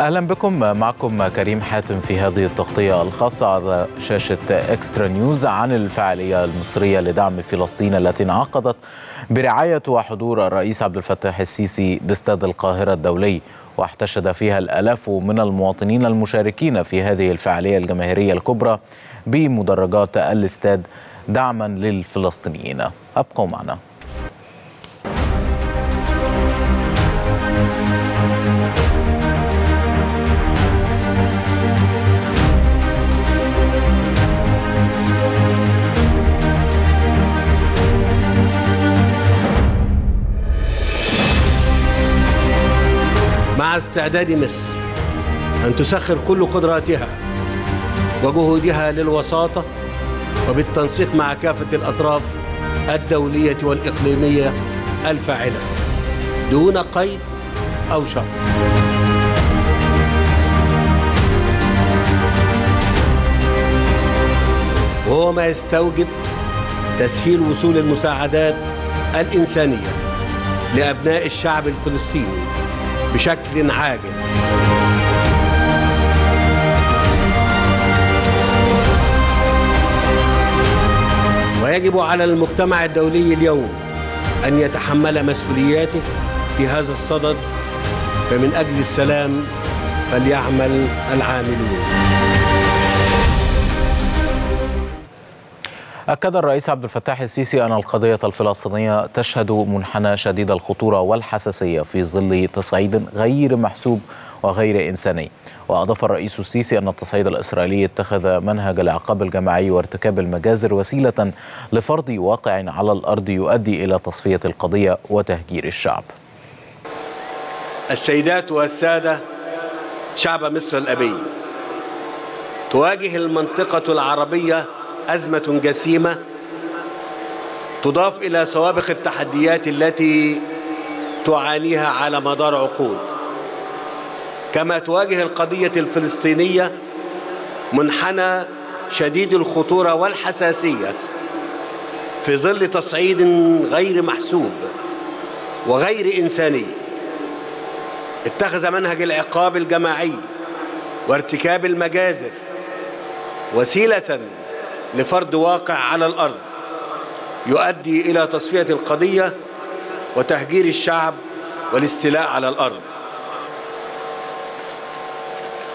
أهلا بكم. معكم كريم حاتم في هذه التغطية الخاصة على شاشة إكسترا نيوز عن الفعاليه المصرية لدعم فلسطين التي انعقدت برعاية وحضور الرئيس عبد الفتاح السيسي باستاد القاهرة الدولي واحتشد فيها الألاف من المواطنين المشاركين في هذه الفعاليه الجماهيرية الكبرى بمدرجات الاستاد دعما للفلسطينيين. أبقوا معنا. مع استعداد مصر أن تسخر كل قدراتها وجهودها للوساطة وبالتنسيق مع كافة الأطراف الدولية والإقليمية الفاعلة دون قيد أو شرط. وهو ما يستوجب تسهيل وصول المساعدات الإنسانية لأبناء الشعب الفلسطيني بشكل عاجل. ويجب على المجتمع الدولي اليوم أن يتحمل مسؤولياته في هذا الصدد فمن أجل السلام فليعمل العاملون. أكد الرئيس عبد الفتاح السيسي أن القضية الفلسطينية تشهد منحنى شديد الخطورة والحساسية في ظل تصعيد غير محسوب وغير إنساني. وأضاف الرئيس السيسي أن التصعيد الإسرائيلي اتخذ منهج العقاب الجماعي وارتكاب المجازر وسيلة لفرض واقع على الأرض يؤدي إلى تصفية القضية وتهجير الشعب. السيدات والسادة شعب مصر الأبي. تواجه المنطقة العربية أزمة جسيمة تضاف إلى سوابق التحديات التي تعانيها على مدار عقود. كما تواجه القضية الفلسطينية منحنى شديد الخطورة والحساسية في ظل تصعيد غير محسوب وغير إنساني. اتخذ منهج العقاب الجماعي وارتكاب المجازر وسيلة لفرض واقع على الأرض يؤدي إلى تصفية القضية وتهجير الشعب والاستيلاء على الأرض.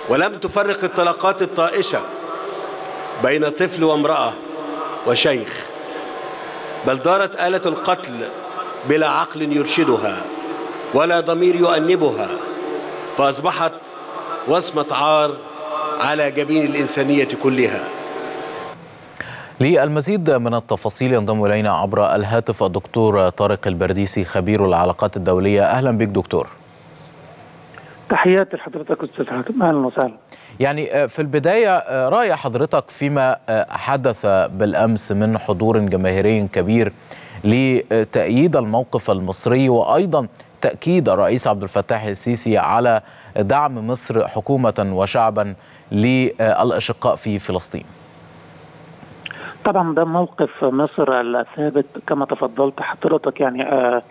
ولم تفرق الطلقات الطائشة بين طفل وامرأة وشيخ بل دارت آلة القتل بلا عقل يرشدها ولا ضمير يؤنبها فأصبحت وصمة عار على جبين الإنسانية كلها. للمزيد من التفاصيل ينضم إلينا عبر الهاتف الدكتور طارق البرديسي خبير العلاقات الدولية. أهلا بك دكتور. تحياتي لحضرتك أستاذ حاتم. أهلا وسهلا. يعني في البداية رأي حضرتك فيما حدث بالأمس من حضور جماهيري كبير لتأييد الموقف المصري وأيضا تأكيد الرئيس عبد الفتاح السيسي على دعم مصر حكومة وشعبا للأشقاء في فلسطين. طبعا ده موقف مصر الثابت كما تفضلت حضرتك يعني آآ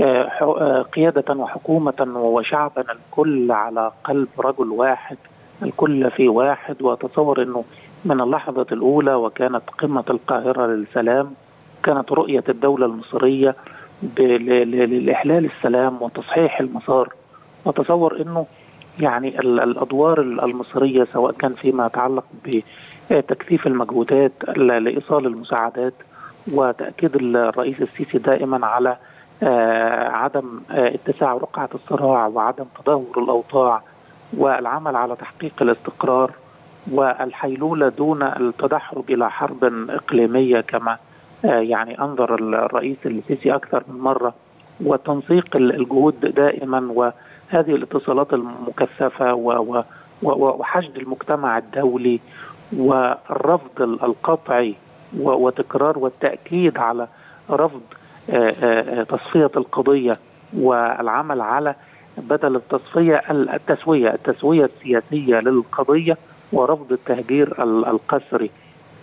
آآ قيادة وحكومة وشعبا الكل على قلب رجل واحد الكل في واحد وأتصور أنه من اللحظة الأولى وكانت قمة القاهرة للسلام كانت رؤية الدولة المصرية لإحلال السلام وتصحيح المسار. وأتصور أنه يعني الأدوار المصرية سواء كان فيما يتعلق ب تكثيف المجهودات لإيصال المساعدات وتأكيد الرئيس السيسي دائما على عدم اتساع رقعة الصراع وعدم تدهور الأوضاع والعمل على تحقيق الاستقرار والحيلولة دون التدحرج إلى حرب إقليمية كما يعني انظر الرئيس السيسي أكثر من مرة. وتنسيق الجهود دائما وهذه الاتصالات المكثفة وحشد المجتمع الدولي والرفض القطعي وتكرار والتأكيد على رفض تصفية القضية والعمل على بدل التصفية التسوية التسوية السياسية للقضية ورفض التهجير القسري.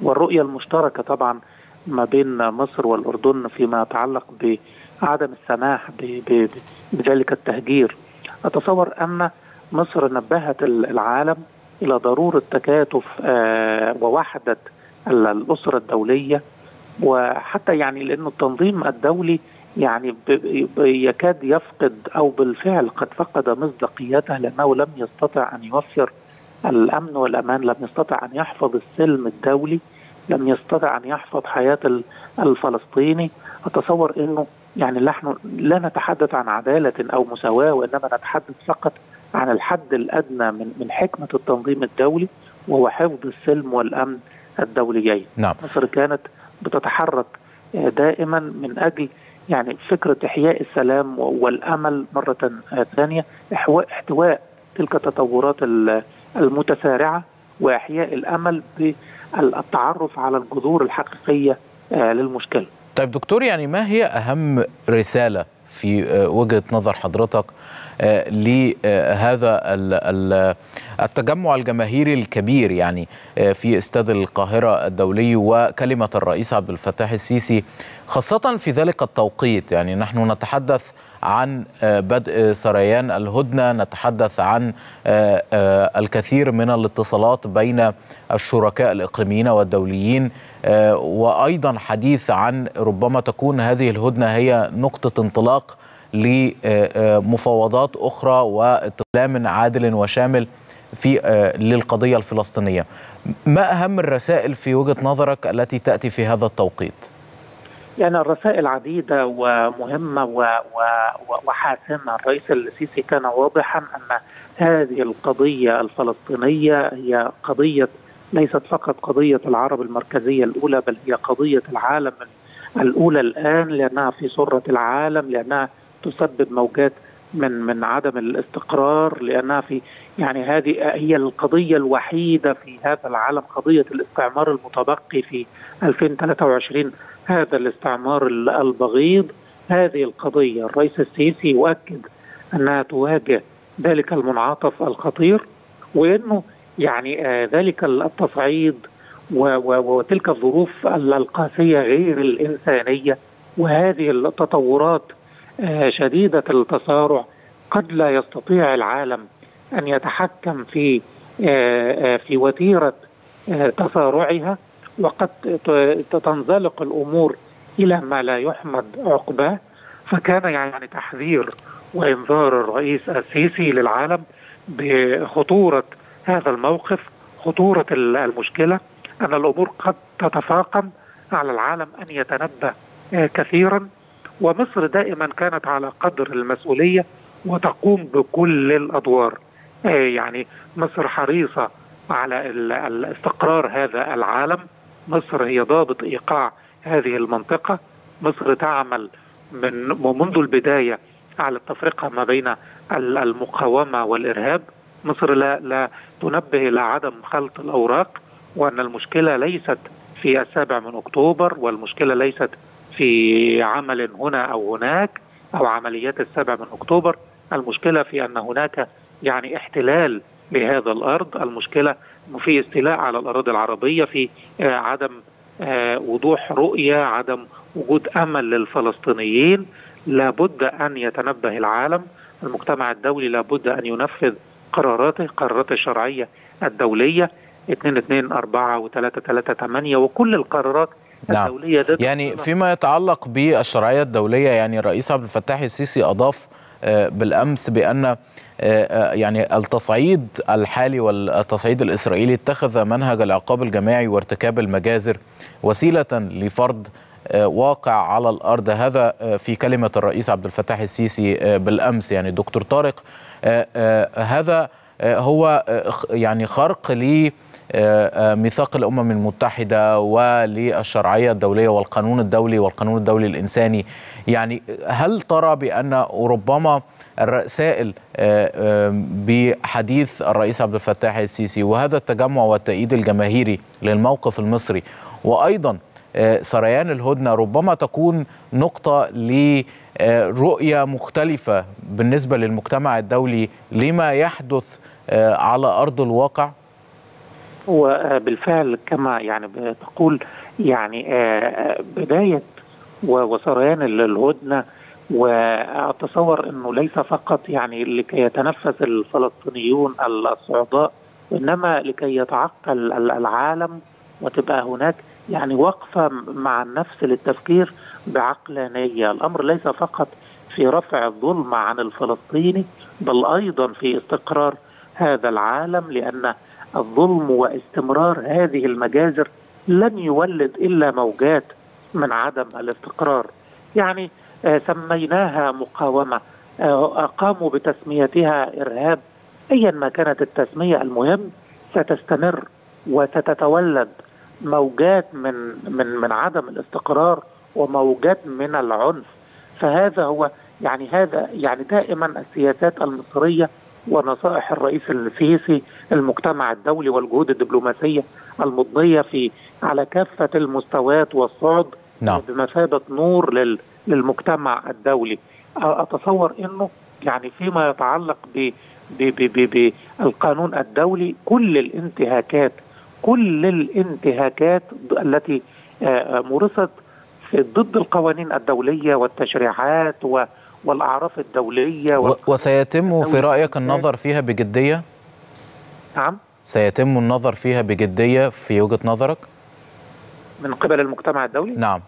والرؤية المشتركة طبعا ما بين مصر والأردن فيما يتعلق بعدم السماح بذلك التهجير. أتصور أن مصر نبهت العالم إلى ضرورة تكاتف ووحدة الأسرة الدولية. وحتى يعني لأنه التنظيم الدولي يعني يكاد يفقد أو بالفعل قد فقد مصداقيته لأنه لم يستطع أن يوفر الأمن والأمان، لم يستطع أن يحفظ السلم الدولي، لم يستطع أن يحفظ حياة الفلسطيني، أتصور إنه يعني نحن لا نتحدث عن عدالة أو مساواة وإنما نتحدث فقط عن الحد الأدنى من من حكمة التنظيم الدولي وهو حفظ السلم والأمن الدوليين. نعم. مصر كانت بتتحرك دائما من أجل يعني فكرة إحياء السلام والأمل مرة ثانية إحتواء تلك التطورات المتسارعة وإحياء الأمل بالتعرف على الجذور الحقيقية للمشكلة. طيب دكتور يعني ما هي أهم رسالة في وجهة نظر حضرتك لهذا التجمع الجماهيري الكبير يعني في استاد القاهرة الدولي وكلمة الرئيس عبد الفتاح السيسي خاصة في ذلك التوقيت. يعني نحن نتحدث عن بدء سريان الهدنة نتحدث عن الكثير من الاتصالات بين الشركاء الإقليميين والدوليين وأيضا حديث عن ربما تكون هذه الهدنة هي نقطة انطلاق لمفاوضات أخرى واستسلام عادل وشامل في للقضية الفلسطينية. ما أهم الرسائل في وجهة نظرك التي تأتي في هذا التوقيت؟ يعني الرسائل عديدة ومهمة وحاسمة، الرئيس السيسي كان واضحا أن هذه القضية الفلسطينية هي قضية ليست فقط قضية العرب المركزية الأولى بل هي قضية العالم الأولى الآن لأنها في سرة العالم لأنها تسبب موجات من من عدم الاستقرار لأنها في يعني هذه هي القضية الوحيدة في هذا العالم قضية الاستعمار المتبقي في 2023 هذا الاستعمار البغيض. هذه القضية الرئيس السيسي يؤكد أنها تواجه ذلك المنعطف الخطير وإنه يعني آه ذلك التصعيد وتلك الظروف القاسية غير الإنسانية وهذه التطورات شديدة التسارع قد لا يستطيع العالم أن يتحكم في في وتيرة تسارعها وقد تنزلق الأمور إلى ما لا يحمد عقباه. فكان يعني تحذير وإنذار الرئيس السيسي للعالم بخطورة هذا الموقف خطورة المشكلة أن الأمور قد تتفاقم على العالم أن يتنبه كثيرا. ومصر دائما كانت على قدر المسؤولية وتقوم بكل الأدوار. يعني مصر حريصة على استقرار هذا العالم. مصر هي ضابط إيقاع هذه المنطقة. مصر تعمل من منذ البداية على التفرقة ما بين المقاومة والإرهاب. مصر لا لا تنبه إلى عدم خلط الأوراق وأن المشكلة ليست في السابع من أكتوبر والمشكلة ليست في عمل هنا أو هناك أو عمليات السابع من أكتوبر. المشكلة في أن هناك يعني احتلال لهذا الأرض. المشكلة في استيلاء على الأراضي العربية في عدم وضوح رؤية عدم وجود أمل للفلسطينيين. لابد أن يتنبه العالم. المجتمع الدولي لابد أن ينفذ قراراته قراراته الشرعية الدولية. 2 2 4 و 3 3 8 وكل القرارات نعم. الدولية ضد يعني فيما يتعلق بالشرعية الدولية يعني الرئيس عبد الفتاح السيسي أضاف بالأمس بأن يعني التصعيد الحالي والتصعيد الإسرائيلي اتخذ منهج العقاب الجماعي وارتكاب المجازر وسيلة لفرض واقع على الأرض. هذا في كلمة الرئيس عبد الفتاح السيسي بالأمس. يعني دكتور طارق هذا هو يعني خرق ل ميثاق الأمم المتحدة وللشرعية الدولية والقانون الدولي والقانون الدولي الإنساني. يعني هل ترى بأن ربما الرسائل بحديث الرئيس عبد الفتاح السيسي وهذا التجمع والتأييد الجماهيري للموقف المصري وأيضا سريان الهدنة ربما تكون نقطة لرؤية مختلفة بالنسبة للمجتمع الدولي لما يحدث على أرض الواقع؟ وبالفعل كما يعني بتقول يعني بداية وسريان الهدنة. وأتصور إنه ليس فقط يعني لكي يتنفس الفلسطينيون الصعداء وانما لكي يتعقل العالم وتبقى هناك يعني وقفة مع النفس للتفكير بعقلانيه، الأمر ليس فقط في رفع الظلم عن الفلسطيني بل أيضا في استقرار هذا العالم لأن الظلم واستمرار هذه المجازر لن يولد إلا موجات من عدم الاستقرار. يعني آه سميناها مقاومة. آه قاموا بتسميتها إرهاب. ايا ما كانت التسمية المهم ستستمر وستتولد موجات من من من عدم الاستقرار وموجات من العنف. فهذا هو يعني هذا يعني دائما السياسات المصرية ونصائح الرئيس السيسي المجتمع الدولي والجهود الدبلوماسية المضنيه في على كافة المستويات والصعد نعم. بمثابة نور لل للمجتمع الدولي أتصور إنه يعني فيما يتعلق ب بالقانون الدولي كل الانتهاكات كل الانتهاكات التي مورست ضد القوانين الدولية والتشريعات والأعراف الدولية و... وسيتم في رأيك النظر فيها بجدية؟ نعم سيتم النظر فيها بجدية في وجهة نظرك؟ من قبل المجتمع الدولي؟ نعم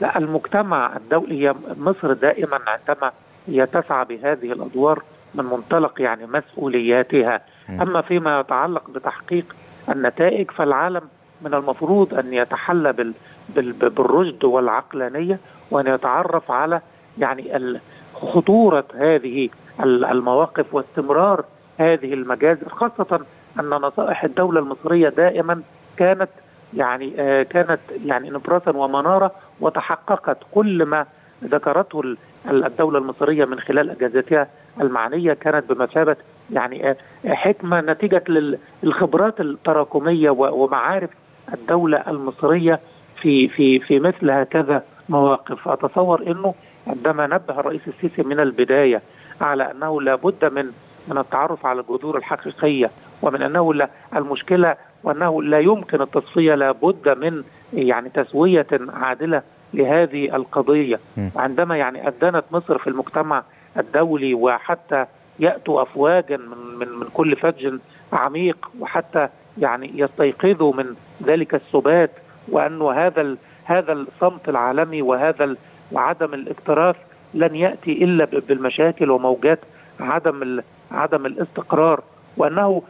لا المجتمع الدولي مصر دائما عندما هي تسعى بهذه الأدوار من منطلق يعني مسؤولياتها م. أما فيما يتعلق بتحقيق النتائج فالعالم من المفروض أن يتحلى بال بال بالرشد والعقلانية وأن يتعرف على يعني خطورة هذه المواقف واستمرار هذه المجازر خاصة أن نصائح الدولة المصرية دائما كانت يعني آه كانت يعني نبراسا ومنارة وتحققت كل ما ذكرته الدولة المصرية من خلال أجازتها المعنية كانت بمثابة يعني حكمة نتيجة للخبرات التراكمية ومعارف الدولة المصرية في في في مثل هكذا مواقف. أتصور إنه عندما نبه الرئيس السيسي من البداية على أنه لابد من من التعرف على الجذور الحقيقية ومن أنه لا المشكلة وأنه لا يمكن التصفية لابد من يعني تسوية عادلة لهذه القضية. عندما يعني ادانت مصر في المجتمع الدولي وحتى يأتوا افواجا من من من كل فج عميق وحتى يعني يستيقظوا من ذلك السبات وانه هذا هذا الصمت العالمي وهذا وعدم الاكتراث لن يأتي إلا بالمشاكل وموجات عدم عدم الاستقرار وأنه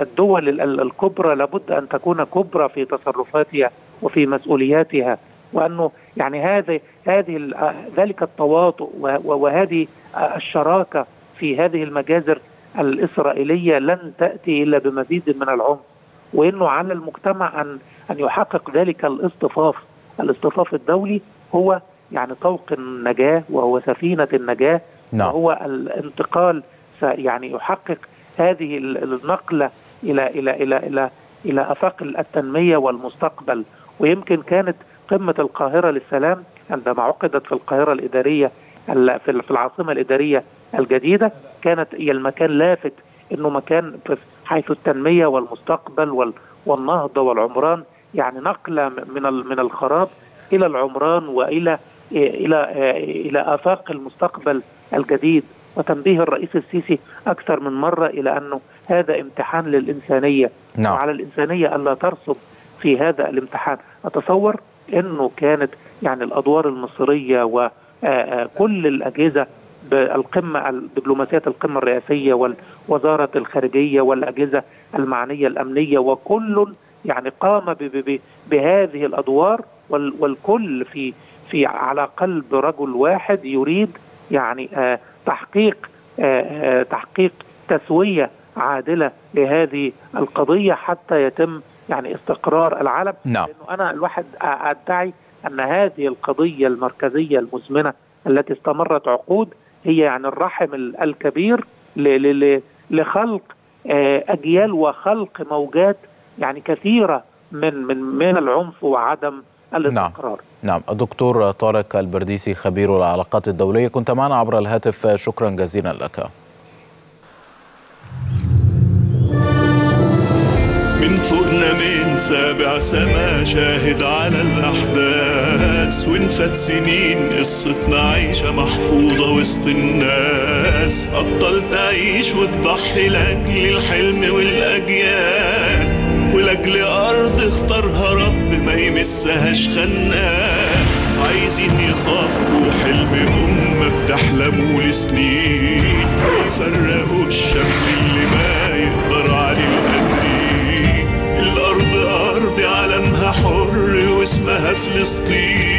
الدول الكبرى لابد أن تكون كبرى في تصرفاتها وفي مسؤولياتها وأنه يعني هذه هذه ذلك التواطؤ وهذه الشراكة في هذه المجازر الإسرائيلية لن تأتي إلا بمزيد من العنف وإنه على المجتمع ان أن يحقق ذلك الاصطفاف الاصطفاف الدولي هو يعني طوق النجاة وهو سفينة النجاة نعم. وهو الانتقال يعني يحقق هذه النقلة إلى إلى إلى إلى إلى أفاق التنمية والمستقبل ويمكن كانت قمة القاهرة للسلام عندما عقدت في القاهرة الإدارية في العاصمة الإدارية الجديدة كانت هي المكان لافت إنه مكان حيث التنمية والمستقبل والنهضة والعمران يعني نقلة من من الخراب إلى العمران وإلى إلى إلى آفاق المستقبل الجديد. وتنبيه الرئيس السيسي أكثر من مرة إلى انه هذا امتحان للإنسانية. نعم. وعلى الإنسانية ألا ترسب في هذا الامتحان. أتصور إنه كانت يعني الأدوار المصريه وكل الأجهزة بالقمة الدبلوماسيات القمة الرئاسية ووزاره الخارجية والأجهزة المعنية الأمنية وكل يعني قام بهذه الأدوار والكل في في على قلب رجل واحد يريد يعني آه تحقيق آه تحقيق تسوية عادلة لهذه القضية حتى يتم يعني استقرار العالم. نعم. لأنه أنا الواحد أدعي أن هذه القضية المركزية المزمنة التي استمرت عقود هي يعني الرحم الكبير لخلق آه أجيال وخلق موجات يعني كثيرة من من من العنف وعدم الاستقرار. نعم الدكتور طارق البرديسي خبير العلاقات الدولية كنت معنا عبر الهاتف. شكرا جزيلا لك. من فوقنا من سابع سما شاهد على الأحداث فات سنين قصتنا عايشة محفوظة وسط الناس. أبطال تعيش وتضحي لأجل الحلم والأجيال. ولأجل أرض اختارها رب ما يمسهاش خناس. عايزين يصفوا حلم أمة بتحلموا لسنين. يفرقوا الشم اللي ما يقدر عليه القادرين الأرض أرض علمها حر واسمها فلسطين.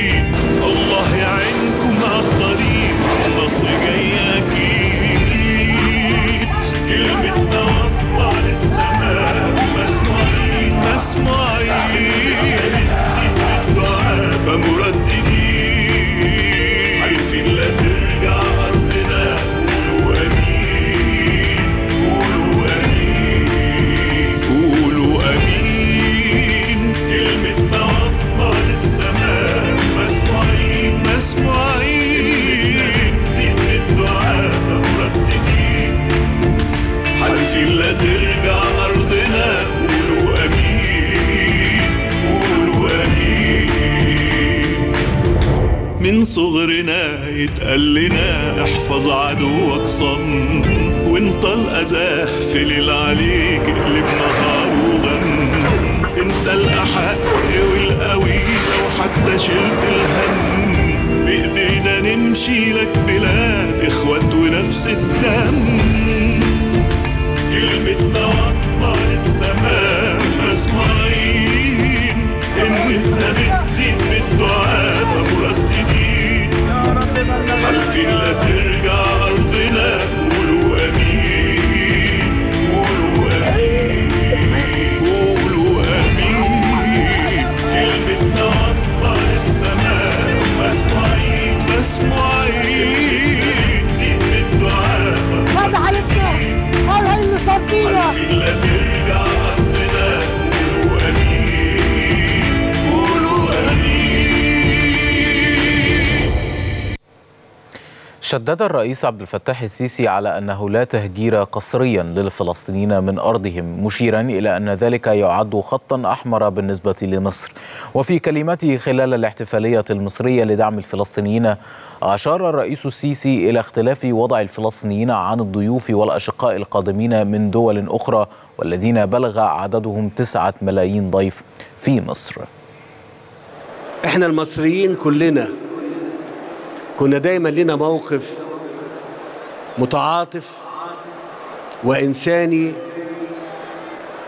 شدد الرئيس عبد الفتاح السيسي على أنه لا تهجير قسريا للفلسطينيين من أرضهم مشيرا إلى أن ذلك يعد خطا أحمر بالنسبة لمصر. وفي كلمته خلال الاحتفالية المصرية لدعم الفلسطينيين أشار الرئيس السيسي إلى اختلاف وضع الفلسطينيين عن الضيوف والأشقاء القادمين من دول أخرى والذين بلغ عددهم تسعة ملايين ضيف في مصر. إحنا المصريين كلنا كنا دايما لنا موقف متعاطف وإنساني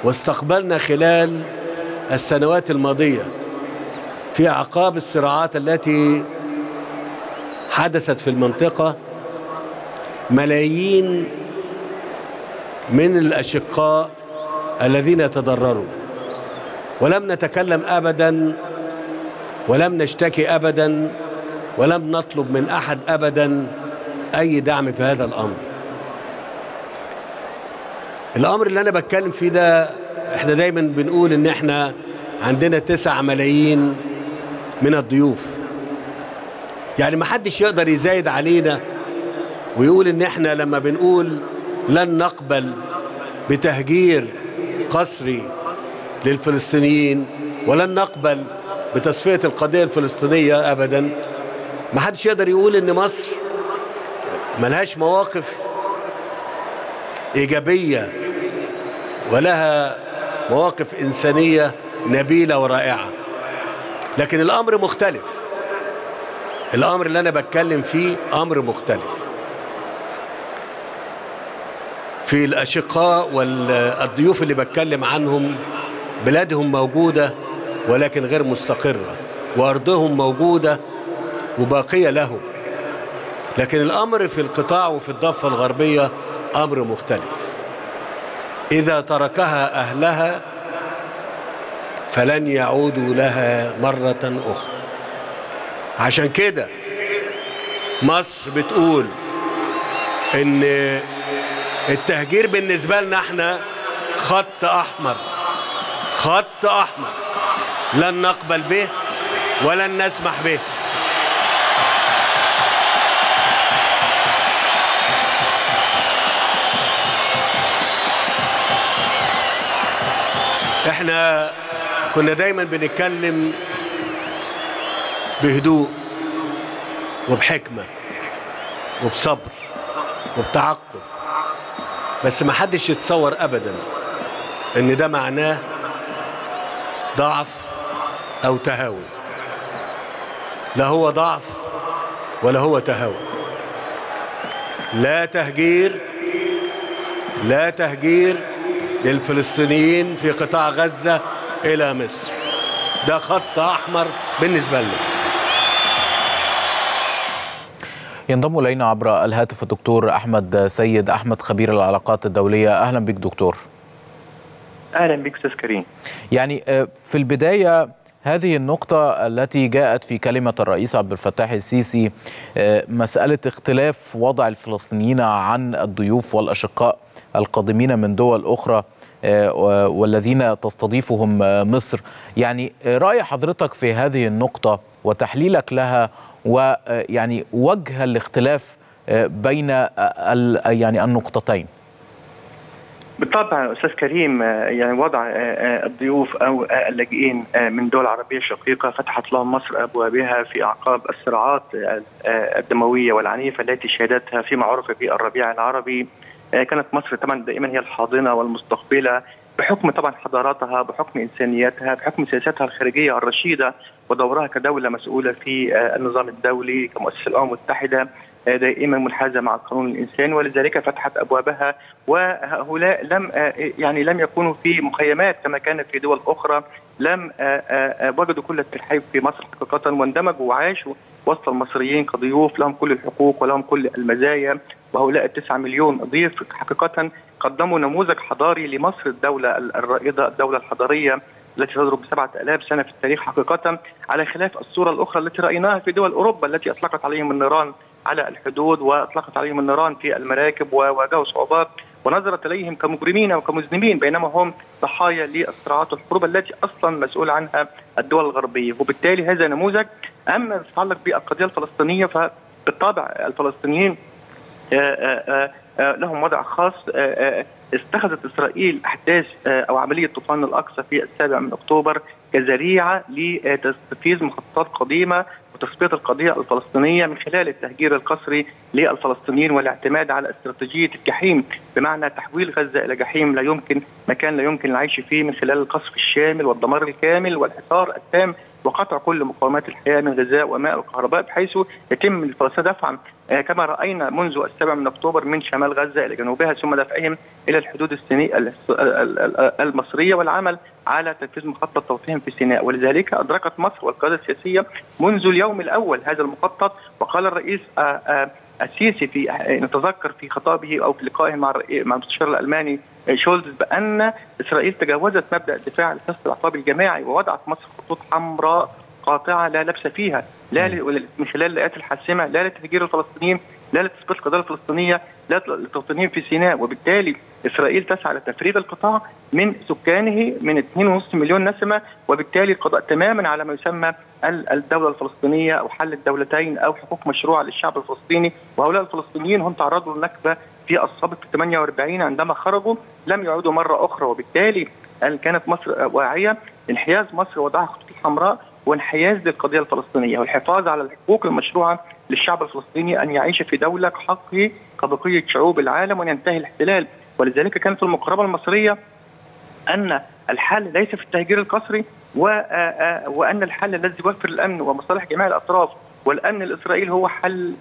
واستقبلنا خلال السنوات الماضية في أعقاب الصراعات التي حدثت في المنطقة ملايين من الأشقاء الذين تضرروا. ولم نتكلم أبدا ولم نشتكي أبدا ولم نطلب من أحد أبدا أي دعم في هذا الأمر. الأمر اللي أنا بتكلم فيه ده إحنا دايما بنقول إن إحنا عندنا تسع ملايين من الضيوف. يعني ما حدش يقدر يزايد علينا ويقول إن إحنا لما بنقول لن نقبل بتهجير قسري للفلسطينيين ولن نقبل بتصفية القضية الفلسطينية أبدا ما حدش يقدر يقول إن مصر ملهاش مواقف إيجابية ولها مواقف إنسانية نبيلة ورائعة. لكن الأمر مختلف. الأمر اللي أنا بتكلم فيه أمر مختلف. في الأشقاء والضيوف اللي بتكلم عنهم بلادهم موجودة ولكن غير مستقرة. وأرضهم موجودة وباقية لهم لكن الأمر في القطاع وفي الضفة الغربية أمر مختلف. إذا تركها أهلها فلن يعودوا لها مرة أخرى. عشان كده مصر بتقول إن التهجير بالنسبة لنا إحنا خط أحمر. خط أحمر. لن نقبل به ولن نسمح به. إحنا كنا دايما بنتكلم بهدوء وبحكمة وبصبر وبتعقل بس ما حدش يتصور أبدا إن ده معناه ضعف أو تهاون. لا هو ضعف ولا هو تهاون. لا تهجير لا تهجير للفلسطينيين في قطاع غزة إلى مصر. ده خط أحمر بالنسبة لنا ينضم إلينا عبر الهاتف الدكتور أحمد سيد أحمد خبير العلاقات الدولية. أهلا بك دكتور. أهلا بك أستاذ كريم. يعني آه، في البداية هذه النقطة التي جاءت في كلمة الرئيس عبد الفتاح السيسي آه، مسألة اختلاف وضع الفلسطينيين عن الضيوف والأشقاء. القادمين من دول أخرى آه، والذين تستضيفهم آه، مصر. يعني آه، رأي حضرتك في هذه النقطة وتحليلك لها ويعني وجه الاختلاف آه، بين آه، يعني النقطتين؟ بالطبع أستاذ كريم آه، يعني وضع آه، آه، الضيوف أو آه، اللاجئين آه، من دول عربية شقيقة فتحت لهم مصر أبوابها في أعقاب الصراعات آه، آه، الدموية والعنيفة التي شهدتها فيما عرف بالربيع العربي. آه، كانت مصر طبعا دائما هي الحاضنة والمستقبلة بحكم طبعا حضاراتها بحكم انسانيتها بحكم سياستها الخارجية الرشيدة ودورها كدولة مسؤولة في آه، النظام الدولي كمؤسسة الأمم المتحدة آه، دائما منحازة مع القانون الانساني ولذلك فتحت أبوابها وهؤلاء لم آه، يعني لم يكونوا في مخيمات كما كانت في دول أخرى لم آه، آه، آه، وجدوا كل الترحيب في مصر حقيقة واندمجوا وعاشوا وسط المصريين كضيوف لهم كل الحقوق ولهم كل المزايا. وهؤلاء التسعة مليون ضيف حقيقة قدموا نموذج حضاري لمصر الدولة الرائدة الدولة الحضارية التي تضرب بسبعة آلاف سنة في التاريخ حقيقة على خلاف الصورة الأخرى التي رأيناها في دول أوروبا التي أطلقت عليهم النيران على الحدود وأطلقت عليهم النيران في المراكب وواجهوا صعوبات ونظرت إليهم كمجرمين وكمذنبين بينما هم ضحايا للصراعات والحروب التي أصلا مسؤول عنها الدول الغربية. وبالتالي هذا نموذج أما يتعلق بالقضية الفلسطينية فبالطبع الفلسطينيين آه، آه، آه، لهم وضع خاص. اتخذت إسرائيل أحداث أو عملية طوفان الأقصى في السابع من أكتوبر كذريعه لتنفيذ مخططات قديمة وتثبيت القضية الفلسطينية من خلال التهجير القسري للفلسطينيين والاعتماد على استراتيجية الجحيم بمعنى تحويل غزة إلى جحيم لا يمكن مكان لا يمكن العيش فيه من خلال القصف الشامل والدمار الكامل والحصار التام وقطع كل مقومات الحياة من غذاء وماء وكهرباء بحيث يتم الفلسطينيين دفعا آه، كما رأينا منذ السابع من أكتوبر من شمال غزة إلى جنوبها ثم دفعهم إلى الحدود السيني ال- ال- ال- المصرية والعمل على تنفيذ مخطط توطينهم في سيناء. ولذلك أدركت مصر والقيادة السياسية منذ اليوم الأول هذا المخطط وقال الرئيس آه، آه، السيسي في نتذكر في خطابه أو في لقائه مع مع المستشار الألماني شولز بأن إسرائيل تجاوزت مبدأ الدفاع لقصد العقاب الجماعي ووضعت مصر خطوط حمراء قاطعة لا لبس فيها. لا من خلال الآيات الحاسمة لا لتهجير الفلسطينيين لا لتثبيت القضية الفلسطينية لا للفلسطينيين في سيناء. وبالتالي إسرائيل تسعى لتفريغ القطاع من سكانه من 2.5 مليون نسمة. وبالتالي القضاء تماما على ما يسمى ال- الدولة الفلسطينية أو حل الدولتين أو حقوق مشروعة للشعب الفلسطيني. وهؤلاء الفلسطينيين هم تعرضوا للنكبه في السابق في 48 عندما خرجوا لم يعودوا مرة أخرى وبالتالي ال- كانت مصر واعية انحياز مصر وضعها خطوط حمراء وانحياز للقضية الفلسطينية والحفاظ على الحقوق المشروعة للشعب الفلسطيني أن يعيش في دولة كحقه كبقية شعوب العالم وأن ينتهي الاحتلال. ولذلك كانت المقاربة المصرية أن الحل ليس في التهجير القسري وأن الحل الذي يوفر الأمن ومصالح جميع الأطراف والأمن الإسرائيلي هو حل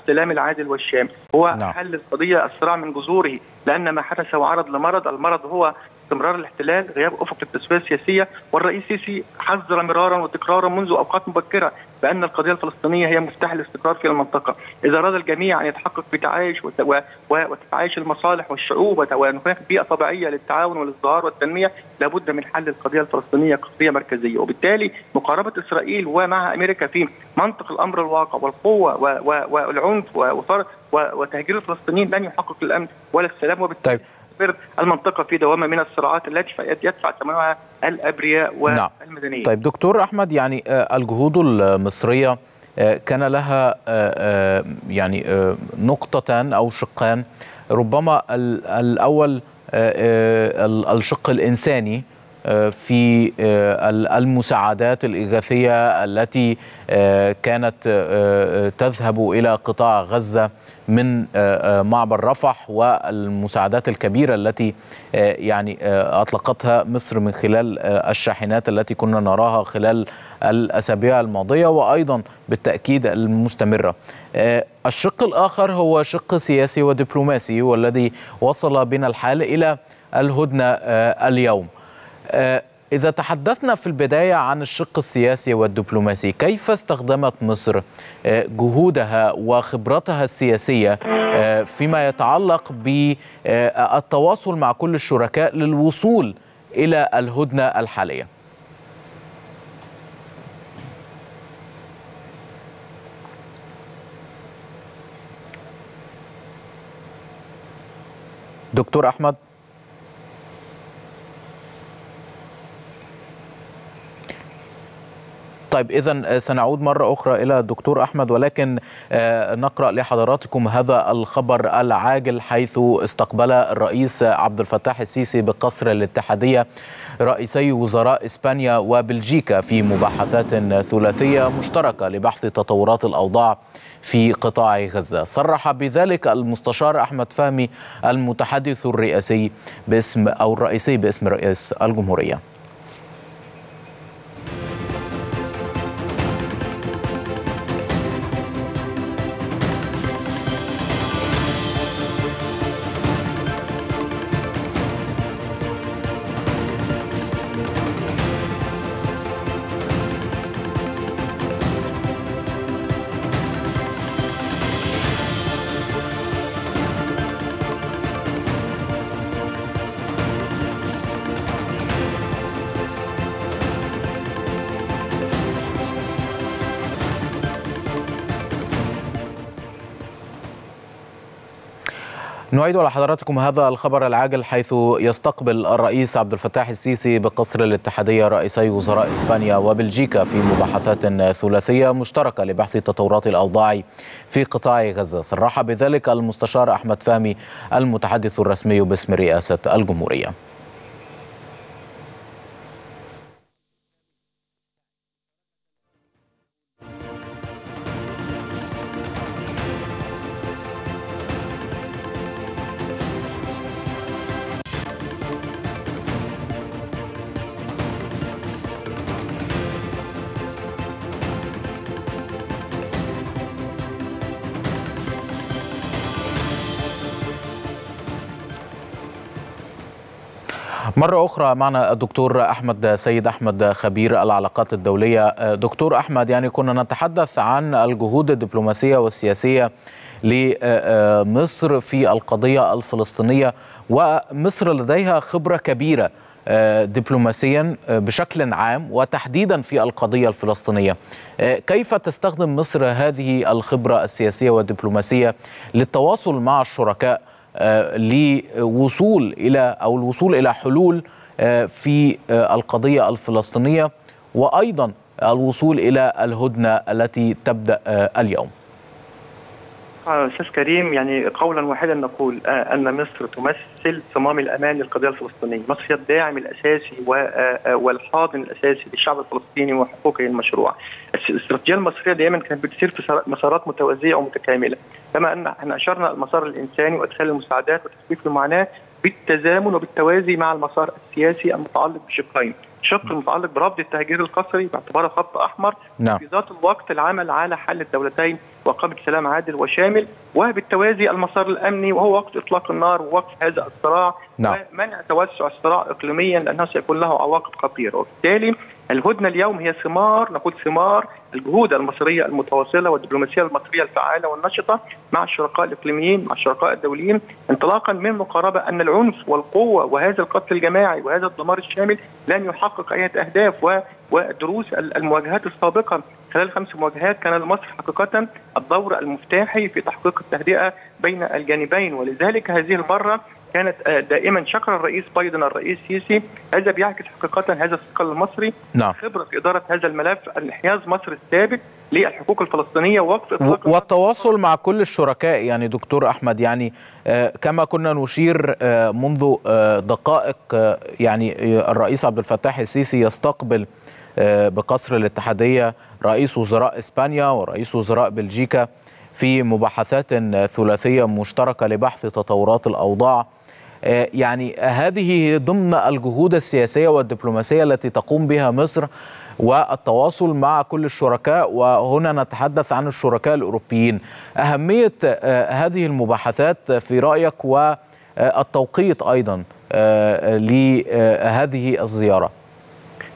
السلام العادل والشام هو. نعم. حل القضية الصراع من جذوره لأن ما حدث وعرض لمرض المرض هو استمرار الاحتلال غياب أفق التسويه السياسية والرئيس السيسي حذر مرارا وتكرارا منذ أوقات مبكرة بأن القضية الفلسطينية هي مفتاح الاستقرار في المنطقة، إذا أراد الجميع أن يتحقق بتعايش وت- و- و- وتتعايش المصالح والشعوب وأن هناك بيئة طبيعية للتعاون والازدهار والتنمية لابد من حل القضية الفلسطينية كقضيه مركزية، وبالتالي مقاربة إسرائيل ومع أمريكا في منطق الأمر الواقع والقوة والعنف وتهجير الفلسطينيين لن يحقق الأمن ولا السلام. وبالتالي طيب. تستمر المنطقة في دوامة من الصراعات التي يدفع ثمنها الأبرياء نعم. والمدنيين. طيب دكتور أحمد يعني آه، الجهود المصرية آه، كان لها آه، يعني نقطتان أو شقان ربما ال- الأول ال- الشق الإنساني في ال- المساعدات الإغاثية التي كانت تذهب إلى قطاع غزة من آه، آه، معبر رفح والمساعدات الكبيرة التي آه، يعني أطلقتها مصر من خلال الشاحنات التي كنا نراها خلال الأسابيع الماضية وأيضا بالتأكيد المستمرة. الشق الآخر هو شق سياسي ودبلوماسي والذي وصل بنا الحال إلى الهدنة اليوم. إذا تحدثنا في البداية عن الشق السياسي والدبلوماسي كيف استخدمت مصر آه، جهودها وخبرتها السياسية آه، فيما يتعلق بالتواصل مع كل الشركاء للوصول إلى الهدنة الحالية؟ دكتور أحمد؟ طيب إذا سنعود مرة أخرى إلى الدكتور أحمد ولكن آه، نقرأ لحضراتكم هذا الخبر العاجل حيث استقبل الرئيس عبد الفتاح السيسي بقصر الاتحادية رئيسي وزراء إسبانيا وبلجيكا في مباحثات ثلاثية مشتركة لبحث تطورات الأوضاع في قطاع غزة. صرح بذلك المستشار أحمد فهمي المتحدث الرئاسي باسم أو الرئيسي باسم رئيس الجمهورية. نعيد على حضراتكم هذا الخبر العاجل حيث يستقبل الرئيس عبد الفتاح السيسي بقصر الاتحادية رئيسي وزراء إسبانيا وبلجيكا في مباحثات ثلاثية مشتركة لبحث تطورات الأوضاع في قطاع غزة. صرح بذلك المستشار أحمد فهمي المتحدث الرسمي باسم رئاسة الجمهورية. مرة أخرى معنا الدكتور أحمد سيد أحمد خبير العلاقات الدولية. دكتور أحمد يعني كنا نتحدث عن الجهود الدبلوماسية والسياسية لمصر في القضية الفلسطينية ومصر لديها خبرة كبيرة دبلوماسيا بشكل عام وتحديدا في القضية الفلسطينية. كيف تستخدم مصر هذه الخبرة السياسية والدبلوماسية للتواصل مع الشركاء؟ لوصول إلى أو الوصول إلى حلول في القضية الفلسطينية وأيضا الوصول إلى الهدنة التي تبدأ اليوم. أستاذ كريم يعني قولا واحدا نقول أن مصر تمثل صمام الأمان للقضية الفلسطينية، مصر هي الداعم الأساسي والحاضن الأساسي للشعب الفلسطيني وحقوقه المشروعة. الاستراتيجية المصرية دائما كانت بتسير في مسارات متوازية ومتكاملة، كما أن إحنا أشرنا المسار الإنساني وإدخال المساعدات وتخفيف المعاناة بالتزامن وبالتوازي مع المسار السياسي المتعلق بشقين. الشق المتعلق برفض التهجير القسري باعتباره خط أحمر نعم. في ذات الوقت العمل على حل الدولتين واقامه سلام عادل وشامل وبالتوازي المسار الأمني وهو وقت إطلاق النار ووقف هذا الصراع نعم. ومنع توسع الصراع اقليميا لأنه سيكون له عواقب خطيرة وبالتالي الهدنة اليوم هي ثمار نقول ثمار الجهود المصرية المتواصلة والدبلوماسية المصرية الفعالة والنشطة مع الشركاء الإقليميين مع الشركاء الدوليين انطلاقا من مقاربة أن العنف والقوة وهذا القتل الجماعي وهذا الدمار الشامل لن يحقق أي أهداف و ودروس المواجهات السابقة. خلال خمس مواجهات كان لمصر حقيقة الدور المفتاحي في تحقيق التهدئة بين الجانبين ولذلك هذه المره كانت آه، دائما شكر الرئيس بايدن الرئيس سيسي هذا بيعكس حقيقة هذا الثقل المصري. نعم. خبرة في إدارة هذا الملف انحياز مصر الثابت للحقوق الفلسطينية ووقف إطلاق والتواصل مع كل الشركاء يعني دكتور أحمد يعني آه، كما كنا نشير آه، منذ دقائق يعني الرئيس عبد الفتاح السيسي يستقبل بقصر الاتحادية رئيس وزراء إسبانيا ورئيس وزراء بلجيكا في مباحثات ثلاثية مشتركة لبحث تطورات الأوضاع. يعني هذه ضمن الجهود السياسية والدبلوماسية التي تقوم بها مصر والتواصل مع كل الشركاء وهنا نتحدث عن الشركاء الأوروبيين. أهمية آه، هذه المباحثات في رأيك والتوقيت آه، لهذه الزيارة.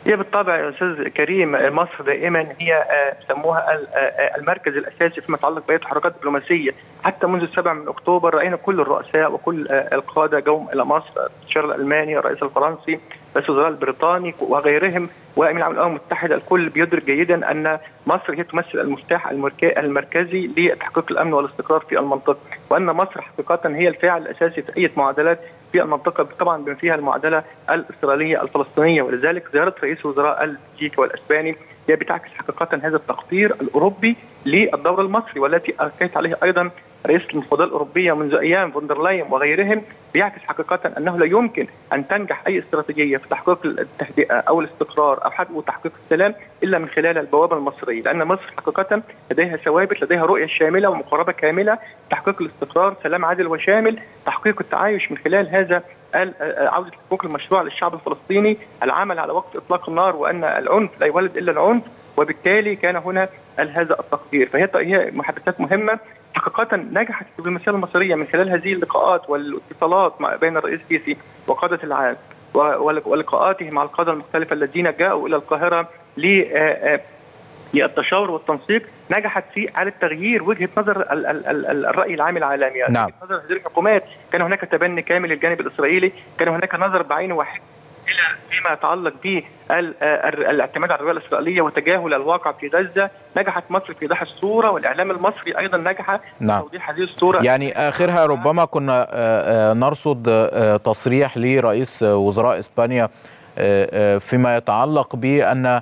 هي بالطبع يا أستاذ كريم مصر دائما هي آه، يسموها ال- آه، آه، المركز الأساسي فيما يتعلق باي تحركات دبلوماسيه حتى منذ السابع من أكتوبر رأينا كل الرؤساء وكل القادة جم إلى مصر المستشار الألماني الرئيس الفرنسي الوزراء البريطاني وغيرهم وامين العام الأمم المتحدة الكل بيدرك جيدا أن مصر هي تمثل المفتاح المركزي لتحقيق الأمن والاستقرار في المنطقة وأن مصر حقيقه هي الفاعل الأساسي في أي معادلات في المنطقة طبعا بما فيها المعادلة الإسرائيلية الفلسطينية ولذلك زيارة رئيس وزراء البلجيكي والأسباني هي بتعكس حقيقه هذا التقدير الأوروبي للدور المصري والتي اكدت عليه أيضا رئيس المفوضيه الأوروبية منذ أيام فون دير لاين وغيرهم بيعكس حقيقة أنه لا يمكن أن تنجح أي استراتيجية في تحقيق التهدئة أو الاستقرار أو حتى تحقيق السلام إلا من خلال البوابة المصرية لأن مصر حقيقة لديها ثوابت لديها رؤية شاملة ومقاربه كاملة تحقيق الاستقرار سلام عادل وشامل تحقيق التعايش من خلال هذا ال- عودة الحقوق المشروع للشعب الفلسطيني العمل على وقف إطلاق النار وأن العنف لا يولد إلا العنف. وبالتالي كان هنا هذا التقدير. فهي هي محادثات مهمة. حقيقة نجحت الدبلوماسية المصرية من خلال هذه اللقاءات والاتصالات بين الرئيس السيسي وقادة العالم و- ولقاءاته مع القادة المختلفة الذين جاءوا إلى القاهرة ل للتشاور والتنسيق. نجحت في على تغيير وجهة نظر ال- ال- ال- الرأي العام العالمي. يعني نعم. وجهة نظر هذه الحكومات. كان هناك تبني كامل للجانب الإسرائيلي. كان هناك نظر بعين واحد. إلى فيما يتعلق بالاعتماد على الرؤية الإسرائيلية وتجاهل الواقع في غزة نجحت مصر في إيضاح الصورة والإعلام المصري أيضا نجح في نعم. توضيح هذه الصورة يعني آخرها ربما كنا آه، آه، نرصد آه، تصريح لرئيس وزراء إسبانيا فيما يتعلق بأن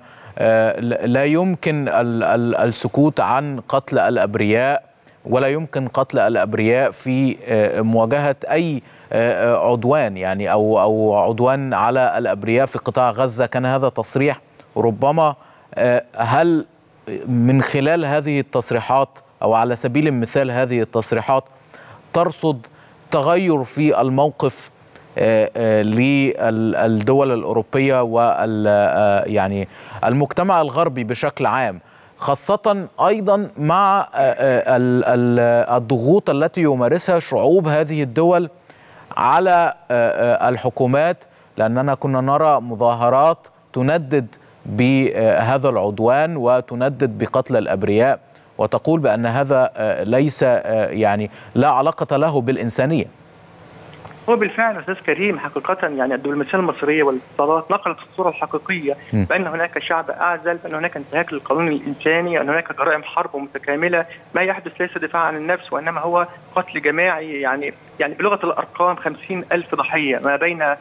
لا يمكن ال- ال- السكوت عن قتل الأبرياء ولا يمكن قتل الأبرياء في مواجهة أي عدوان يعني أو أو عدوان على الأبرياء في قطاع غزة. كان هذا تصريح ربما آه، هل من خلال هذه التصريحات أو على سبيل المثال هذه التصريحات ترصد تغير في الموقف آه، آه، للدول الأوروبية وال آه، يعني المجتمع الغربي بشكل عام خاصة أيضا مع آه، آه، ال- ال- الضغوط التي يمارسها شعوب هذه الدول على آه، آه، الحكومات لأننا كنا نرى مظاهرات تندد بهذا العدوان وتندد بقتل الأبرياء. وتقول بأن هذا آه، ليس يعني لا علاقة له بالإنسانية. هو بالفعل أستاذ كريم حقيقة يعني الدبلوماسية المصرية والاتصالات نقلت الصورة الحقيقية م. بأن هناك شعب أعزل بأن هناك انتهاك للقانون الإنساني ان هناك جرائم حرب متكاملة ما يحدث ليس دفاع عن النفس وإنما هو قتل جماعي يعني يعني بلغة الأرقام 50 ألف ضحية ما بين آه،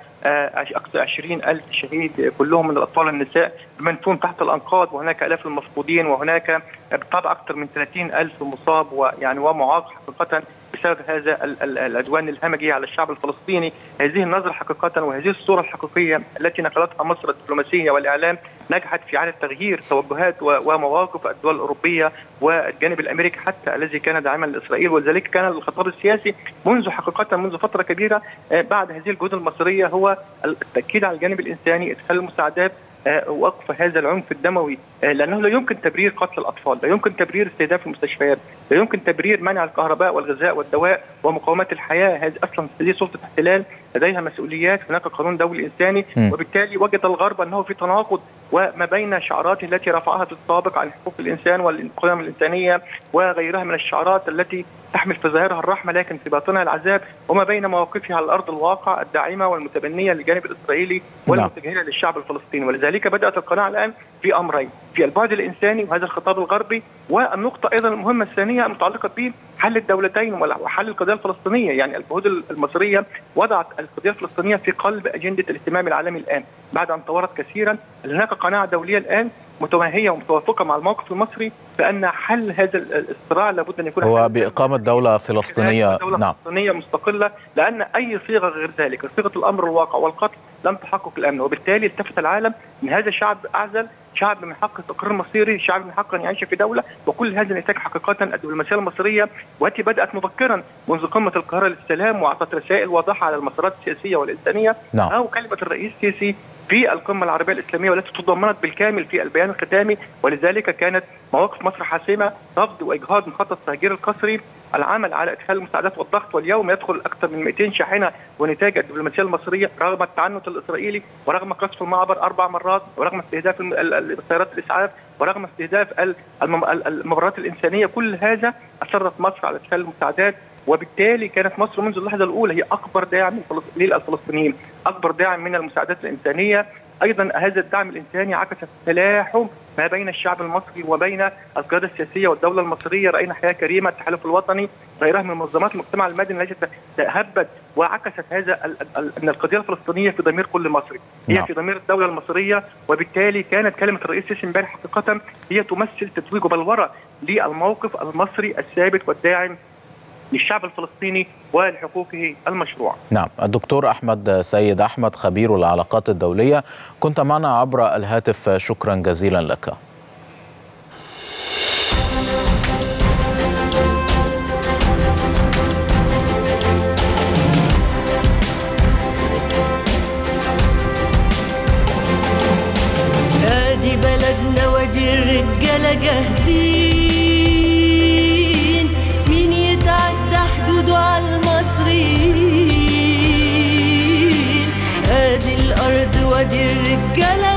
أكثر 20 ألف شهيد كلهم من الأطفال والنساء بمنفوم تحت الأنقاض وهناك آلاف المفقودين وهناك بالطبع أكثر من 30 ألف مصاب ويعني ومعاق حقيقة بسبب هذا ال- ال- العدوان الهمجي على الشعب الفلسطيني. هذه النظرة حقيقة وهذه الصورة الحقيقية التي نقلتها مصر الدبلوماسية والإعلام نجحت في إعادة تغيير توجهات ومواقف الدول الأوروبية والجانب الأمريكي حتى الذي كان داعما لإسرائيل. ولذلك كان الخطاب السياسي منذ حقيقة منذ فترة كبيرة آه، بعد هذه الجهود المصرية هو التأكيد على الجانب الإنساني إدخال المساعدات وقف هذا العنف الدموي آه، لأنه لا يمكن تبرير قتل الأطفال، لا يمكن تبرير استهداف المستشفيات، لا يمكن تبرير منع الكهرباء والغذاء والدواء. ومقاومه الحياة، هذه أصلا هذه سلطة احتلال لديها مسؤوليات، هناك قانون دولي إنساني م. وبالتالي وجد الغرب أنه في تناقض وما بين شعاراته التي رفعها في السابق عن حقوق الإنسان والقيم الإنسانية وغيرها من الشعارات التي تحمل في ظاهرها الرحمة لكن في باطنها العذاب وما بين مواقفها على ارض الواقع الداعمة والمتبنية للجانب الإسرائيلي والمتجهه للشعب الفلسطيني ولذلك بدأت القناعة الآن في أمرين في البعد الإنساني وهذا الخطاب الغربي والنقطة أيضا المهمة الثانية المتعلقة حل الدولتين وحل القضية الفلسطينية يعني الجهود المصرية وضعت القضية الفلسطينية في قلب أجندة الاهتمام العالمي الآن. بعد أن طورت كثيرا هناك قناعة دولية الآن متماهيه ومتوافقة مع الموقف المصري بأن حل هذا الصراع لابد أن يكون هو حل بإقامة دولة فلسطينية. دولة نعم. فلسطينية مستقلة لأن أي صيغة غير ذلك صيغة الأمر الواقع والقتل لم تحقق الأمن وبالتالي التفت العالم أن هذا شعب أعزل شعب من حقه تقرير مصيري شعب من حقه أن يعيش في دولة وكل هذا نتاج حقيقة الدبلوماسية المصرية والتي بدأت مبكرا منذ قمة القاهرة للسلام وأعطت رسائل واضحة على المسارات السياسية والإنسانية نعم. أو كلمة الرئيس السيسي في القمة العربية الإسلامية والتي تضمنت بالكامل في البيان الختامي ولذلك كانت مواقف مصر حاسمة رفض وإجهاض مخطط التهجير القسري العمل على إدخال المساعدات والضغط واليوم يدخل أكثر من 200 شاحنة ونتاج الدبلوماسية المصرية رغم التعنت الإسرائيلي ورغم قصف المعبر أربع مرات ورغم استهداف سيارات الإسعاف ورغم استهداف ال- المم- ال- الممرات الإنسانية. كل هذا أصرت مصر على إدخال المساعدات وبالتالي كانت مصر منذ اللحظة الأولى هي أكبر داعم للفلس- للفلسطينيين أكبر داعم من المساعدات الإنسانية. أيضا هذا الدعم الإنساني عكس التلاحم ما بين الشعب المصري وبين القيادة السياسية والدولة المصرية. رأينا حياة كريمة التحالف الوطني غيرها من منظمات المجتمع المدني التي تهبت وعكست هذا أن القضية الفلسطينية في ضمير كل مصري. هي نعم. في ضمير الدولة المصرية وبالتالي كانت كلمة الرئيس السيسي امبارح حقيقه هي تمثل تتويج بلوره للموقف المصري الثابت والداعم للشعب الفلسطيني ولحقوقه المشروعه نعم الدكتور أحمد سيد أحمد خبير العلاقات الدولية كنت معنا عبر الهاتف. شكرا جزيلا لك. ادي بلدنا وادي الرجالة جاهزين. الأرض وادي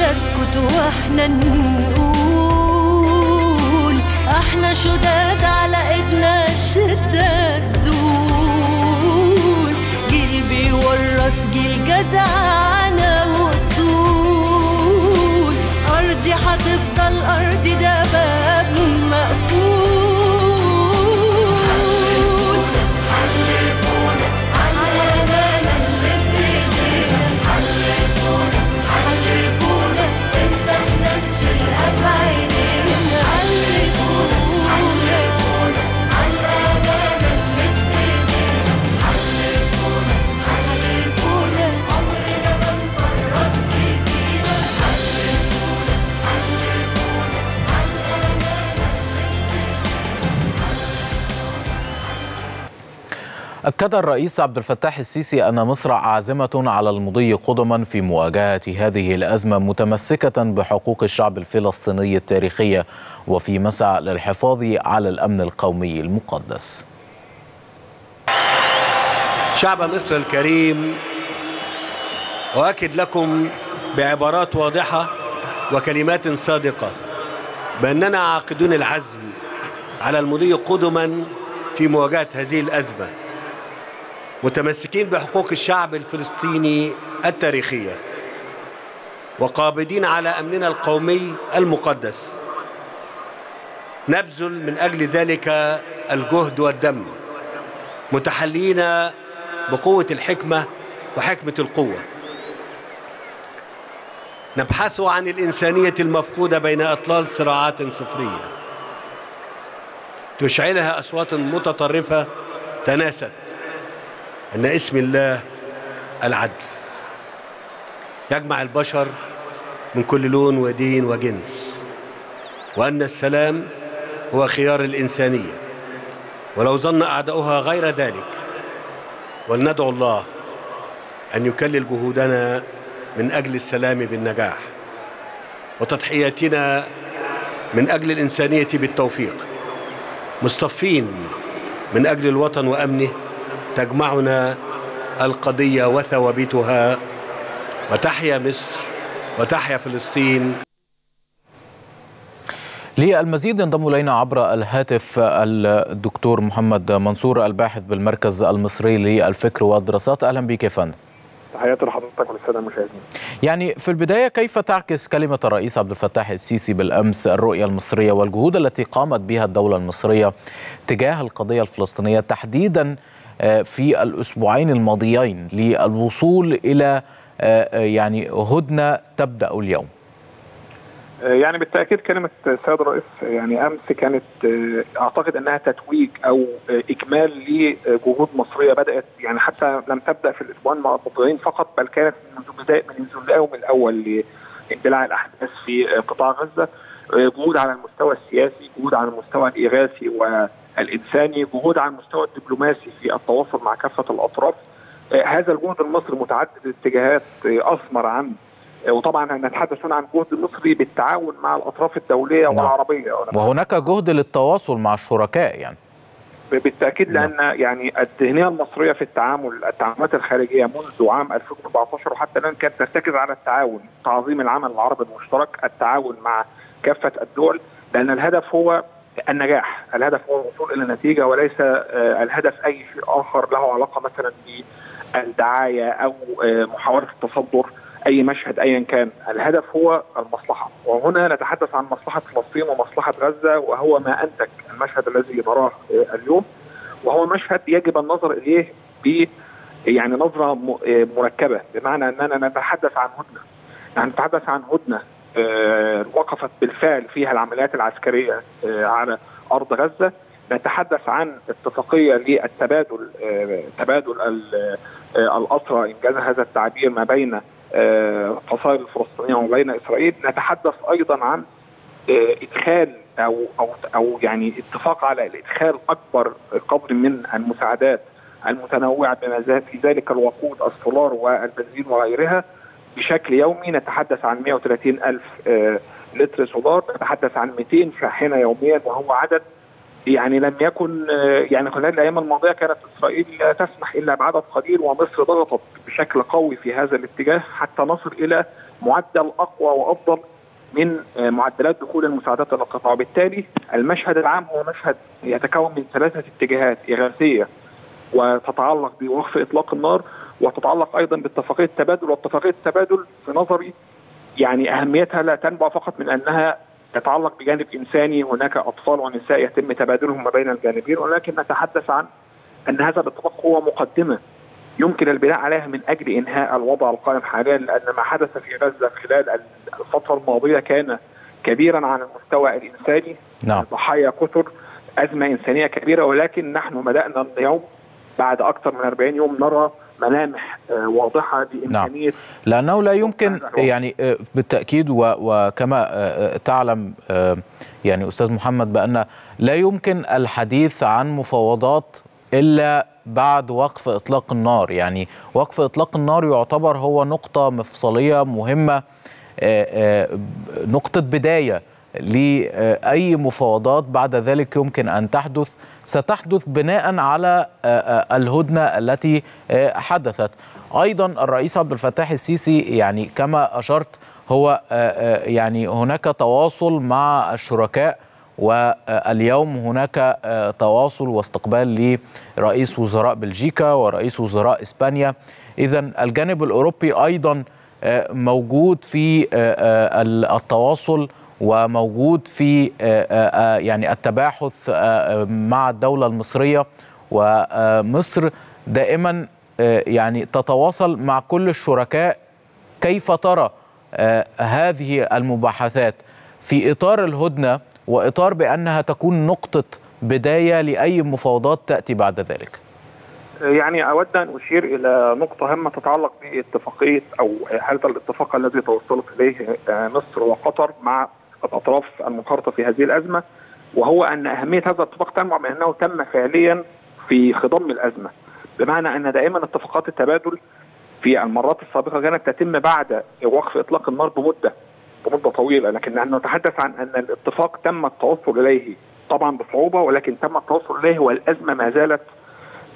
اسكت وإحنا نقول إحنا شداد على إيدنا الشدة تزول جيل بيورث جيل جدعانة أكد الرئيس عبد الفتاح السيسي أن مصر عازمة على المضي قدما في مواجهة هذه الأزمة متمسكة بحقوق الشعب الفلسطيني التاريخية وفي مسعى للحفاظ على الأمن القومي المقدس. شعب مصر الكريم أؤكد لكم بعبارات واضحة وكلمات صادقة بأننا عاقدون العزم على المضي قدما في مواجهة هذه الأزمة. متمسكين بحقوق الشعب الفلسطيني التاريخية وقابضين على أمننا القومي المقدس. نبذل من أجل ذلك الجهد والدم متحلين بقوة الحكمة وحكمة القوة. نبحث عن الإنسانية المفقودة بين أطلال صراعات صفرية. تشعلها أصوات متطرفة تناست أن اسم الله العدل. يجمع البشر من كل لون ودين وجنس وأن السلام هو خيار الإنسانية. ولو ظن أعداؤها غير ذلك ولندعو الله أن يكلل جهودنا من أجل السلام بالنجاح وتضحياتنا من أجل الإنسانية بالتوفيق. مصطفين من أجل الوطن وأمنه تجمعنا القضية وثوابتها. وتحيا مصر وتحيا فلسطين. للمزيد انضم إلينا عبر الهاتف الدكتور محمد منصور الباحث بالمركز المصري للفكر والدراسات. أهلا بك يا فندم. تحياتي لحضرتك وللسادة المشاهدين. يعني في البداية كيف تعكس كلمة الرئيس عبد الفتاح السيسي بالأمس الرؤية المصرية والجهود التي قامت بها الدولة المصرية تجاه القضية الفلسطينية تحديدا في الأسبوعين الماضيين للوصول إلى يعني هدنة تبدأ اليوم. يعني بالتأكيد كلمة السيد الرئيس يعني أمس كانت أعتقد إنها تتويج أو اكمال لجهود مصرية بدأت يعني حتى لم تبدأ في الأسبوعين الماضيين فقط بل كانت منذ بداية من اليوم الأول لاندلاع الأحداث في قطاع غزة جهود على المستوى السياسي، جهود على المستوى الاغاثي والانساني، جهود على المستوى الدبلوماسي في التواصل مع كافة الأطراف. هذا الجهد المصري متعدد الاتجاهات أثمر عن وطبعا نتحدث هنا عن جهد مصري بالتعاون مع الأطراف الدولية نعم. والعربية وهناك جهد للتواصل مع الشركاء يعني بالتأكيد نعم. لأن يعني الذهنية المصرية في التعامل التعاملات الخارجية منذ عام 2014 وحتى الآن كانت ترتكز على التعاون تعظيم العمل العربي المشترك التعاون مع كافة الدول لأن الهدف هو النجاح. الهدف هو الوصول إلى نتيجه وليس الهدف أي شيء آخر له علاقة مثلا بالدعاية أو محاولة التصدر أي مشهد ايا كان. الهدف هو المصلحة. وهنا نتحدث عن مصلحة فلسطين ومصلحة غزة وهو ما أنتج المشهد الذي نراه اليوم. وهو مشهد يجب النظر إليه ب يعني نظرة مركبة. بمعنى أننا نتحدث عن هدنة. يعني نتحدث عن هدنة. وقفت بالفعل فيها العمليات العسكرية على أرض غزة. نتحدث عن اتفاقية للتبادل تبادل الأسرى إنجاز هذا التعبير ما بين فصائل الفلسطينية وبين إسرائيل. نتحدث أيضا عن إدخال أو أو أو يعني اتفاق على الإدخال أكبر قدر من المساعدات المتنوعة بما في ذلك الوقود السولار والبنزين وغيرها. بشكل يومي نتحدث عن 130 ألف لتر سولار نتحدث عن 200 شاحنة يوميا وهو عدد يعني لم يكن يعني خلال الأيام الماضية كانت إسرائيل لا تسمح إلا بعدد قليل ومصر ضغطت بشكل قوي في هذا الاتجاه حتى نصل إلى معدل أقوى وأفضل من معدلات دخول المساعدات إلى القطاع وبالتالي المشهد العام هو مشهد يتكون من ثلاثة اتجاهات إغاثية وتتعلق بوقف إطلاق النار وتتعلق أيضا باتفاقيه التبادل واتفاقيه التبادل في نظري يعني أهميتها لا تنبع فقط من أنها تتعلق بجانب إنساني هناك أطفال ونساء يتم تبادلهم ما بين الجانبين ولكن نتحدث عن أن هذا الاتفاق هو مقدمة يمكن البناء عليها من أجل إنهاء الوضع القائم حاليا لأن ما حدث في غزة خلال الفترة الماضية كان كبيرا على المستوى الإنساني نعم. ضحايا كثر أزمة إنسانية كبيرة ولكن نحن بدأنا اليوم بعد أكثر من 40 يوم نرى ملامح واضحة بإمكانية نعم. لأنه لا يمكن يعني بالتأكيد وكما تعلم يعني أستاذ محمد بأن لا يمكن الحديث عن مفاوضات إلا بعد وقف إطلاق النار يعني وقف إطلاق النار يعتبر هو نقطة مفصلية مهمة آه، آه، نقطة بداية لأي مفاوضات بعد ذلك يمكن أن تحدث. ستحدث بناء على الهدنة التي حدثت. أيضا الرئيس عبد الفتاح السيسي يعني كما أشرت هو يعني هناك تواصل مع الشركاء واليوم هناك تواصل واستقبال لرئيس وزراء بلجيكا ورئيس وزراء إسبانيا. اذا الجانب الأوروبي أيضا آه، موجود في التواصل وموجود في آه، آه، يعني التباحث آه، مع الدولة المصرية. ومصر دائما آه، يعني تتواصل مع كل الشركاء كيف ترى آه، هذه المباحثات. في إطار الهدنة وإطار بأنها تكون نقطة بداية لأي مفاوضات تأتي بعد ذلك. يعني أود أن أشير إلى نقطة هامه تتعلق باتفاقية أو هذا الاتفاق الذي توصلت إليه آه، مصر وقطر مع الأطراف المنخرطه في هذه الأزمة وهو أن أهمية هذا الاتفاق تنبع من انه تم فعليا في خضم الأزمة. بمعنى أن دائما اتفاقات التبادل في المرات السابقة كانت تتم بعد وقف إطلاق النار بمدة بمدة طويلة. لكن نحن نتحدث عن أن الاتفاق تم التوصل إليه طبعا بصعوبة ولكن تم التوصل إليه والأزمة ما زالت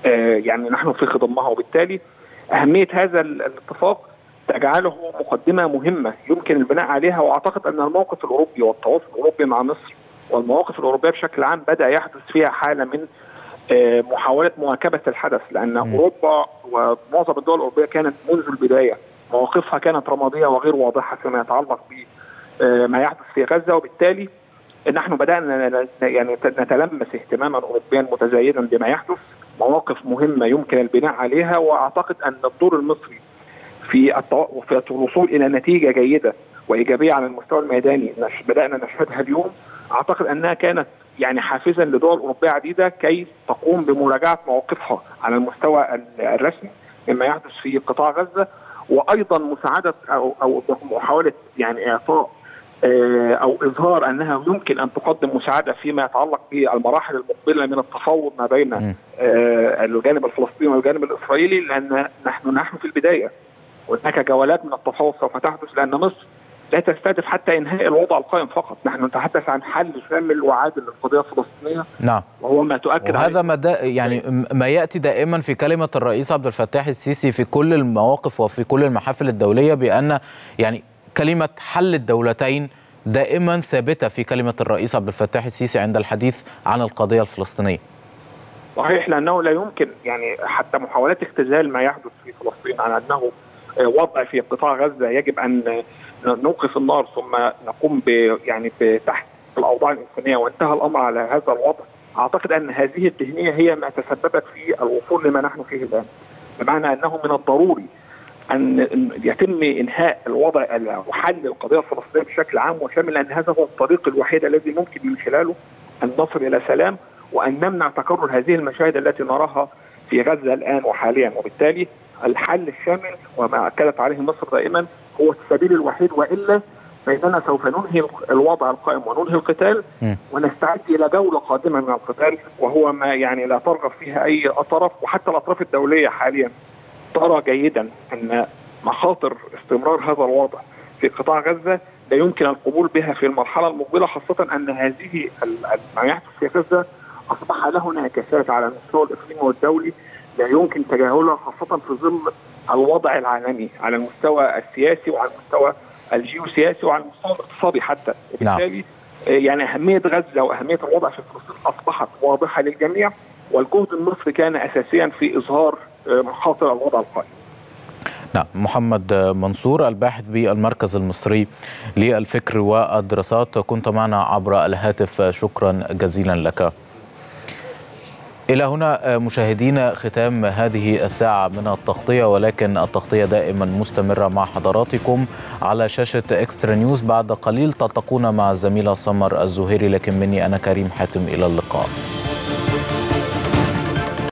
آه، يعني نحن في خضمها. وبالتالي أهمية هذا ال- الاتفاق تجعله مقدمة مهمة يمكن البناء عليها وأعتقد أن الموقف الأوروبي والتواصل الأوروبي مع مصر والمواقف الأوروبية بشكل عام بدأ يحدث فيها حالة من آه، محاولة مواكبة الحدث لأن أوروبا ومعظم الدول الأوروبية كانت منذ البداية مواقفها كانت رمادية وغير واضحة فيما يتعلق بما يحدث في غزة. وبالتالي نحن بدأنا يعني نتلمس اهتماما اوروبيا متزايدا بما يحدث مواقف مهمة يمكن البناء عليها وأعتقد أن الدور المصري في. في الوصول إلى نتيجة جيدة وإيجابية على المستوى الميداني. بدأنا نشهدها اليوم أعتقد أنها كانت يعني حافزا لدول أوروبية عديدة كي تقوم بمراجعة مواقفها على المستوى ال- الرسمي مما يحدث في قطاع غزة وأيضا مساعدة أو أو محاولة يعني إعطاء آه، أو إظهار أنها يمكن أن تقدم مساعدة فيما يتعلق بالمراحل المقبلة من التفاوض ما بين. آه، الجانب الفلسطيني والجانب الإسرائيلي لأن نحن نحن في البداية وهناك جولات من التفاوض سوف تحدث لأن مصر لا تستهدف حتى إنهاء الوضع القائم فقط، نحن نتحدث عن حل شامل وعادل للقضية الفلسطينية. نعم. وهو ما تؤكد وهذا ما دا يعني م- ما يأتي دائما في كلمة الرئيس عبد الفتاح السيسي في كل المواقف وفي كل المحافل الدولية بأن يعني كلمة حل الدولتين دائما ثابتة في كلمة الرئيس عبد الفتاح السيسي عند الحديث عن القضية الفلسطينية. صحيح لأنه لا يمكن يعني حتى محاولات اختزال ما يحدث في فلسطين على أنه وضع في قطاع غزة يجب أن نوقف النار ثم نقوم ب يعني بتحت الأوضاع الإنسانية. وانتهى الأمر على هذا الوضع. أعتقد أن هذه التهنئة هي ما تسببت في الوصول لما نحن فيه الآن. بمعنى أنه من الضروري أن يتم إنهاء الوضع ال- وحل القضية الفلسطينية بشكل عام وشامل لأن هذا هو الطريق الوحيد الذي ممكن من خلاله أن نصل إلى سلام وأن نمنع تكرر هذه المشاهد التي نراها في غزة الآن وحاليا. وبالتالي الحل الشامل وما أكدت عليه مصر دائما هو السبيل الوحيد وإلا فإننا سوف ننهي الوضع القائم وننهي القتال. ونستعد إلى جولة قادمة من القتال وهو ما يعني لا ترغب فيها أي طرف وحتى الأطراف الدولية حاليا ترى جيدا أن مخاطر استمرار هذا الوضع في قطاع غزة لا يمكن القبول بها في المرحلة المقبلة خاصة أن هذه ما يحدث في غزة أصبح له انعكاسات على المستوى الإقليمي والدولي لا يمكن تجاهلها خاصه في ظل الوضع العالمي على المستوى السياسي وعلى المستوى الجيوسياسي وعلى المستوى الاقتصادي حتى. وبالتالي آه، يعني أهمية غزة وأهمية الوضع في فلسطين أصبحت واضحة للجميع والجهد المصري كان اساسيا في إظهار آه، مخاطر الوضع القائم. نعم. محمد منصور الباحث بالمركز المصري للفكر والدراسات كنت معنا عبر الهاتف. شكرا جزيلا لك. إلى هنا مشاهدينا ختام هذه الساعة من التغطية ولكن التغطية دائما مستمرة مع حضراتكم على شاشة إكسترا نيوز. بعد قليل تلتقون مع الزميلة سمر الزهيري لكن مني أنا كريم حاتم. إلى اللقاء.